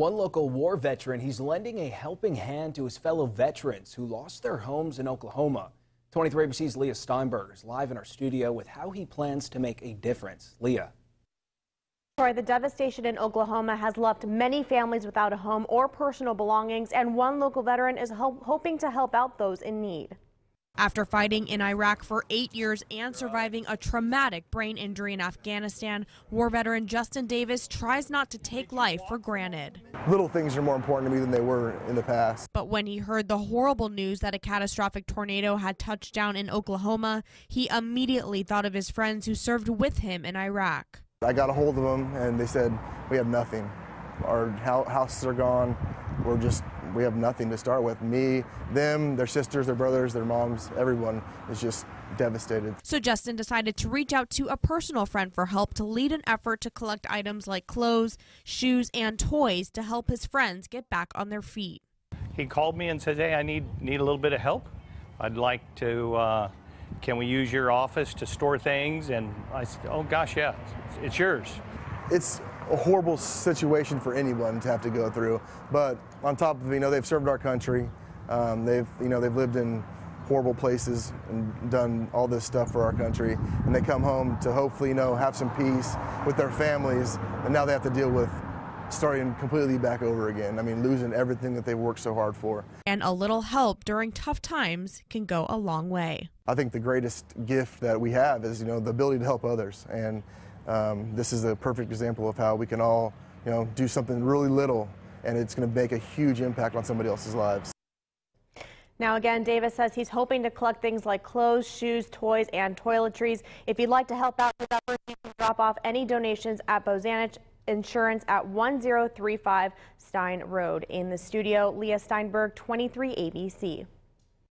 One local war veteran, he's lending a helping hand to his fellow veterans who lost their homes in Oklahoma. 23 ABC's Leah Steinberg is live in our studio with how he plans to make a difference. Leah. The devastation in Oklahoma has left many families without a home or personal belongings, and one local veteran is ho hoping to help out those in need. After fighting in Iraq for eight years and surviving a traumatic brain injury in Afghanistan, war veteran Justin Davis tries not to take life for granted. Little things are more important to me than they were in the past. But when he heard the horrible news that a catastrophic tornado had touched down in Oklahoma, he immediately thought of his friends who served with him in Iraq. I got a hold of them and they said, We have nothing. Our houses are gone. We're just we have nothing to start with. Me, them, their sisters, their brothers, their moms, everyone is just devastated. So Justin decided to reach out to a personal friend for help to lead an effort to collect items like clothes, shoes, and toys to help his friends get back on their feet. He called me and said, "Hey, I need need a little bit of help. I'd like to. Uh, can we use your office to store things?" And I said, "Oh gosh, yeah, it's, it's yours." It's a horrible situation for anyone to have to go through. But on top of you know they've served our country, um, they've you know they've lived in horrible places and done all this stuff for our country, and they come home to hopefully you know have some peace with their families, and now they have to deal with starting completely back over again. I mean, losing everything that they've worked so hard for. And a little help during tough times can go a long way. I think the greatest gift that we have is, you know, the ability to help others. And um, this is a perfect example of how we can all, you know, do something really little and it's going to make a huge impact on somebody else's lives. Now again, Davis says he's hoping to collect things like clothes, shoes, toys, and toiletries. If you'd like to help out with efforts, you can drop off any donations at Bozanich Insurance at 1035 Stine Road. In the studio, Leah Steinberg, 23 ABC.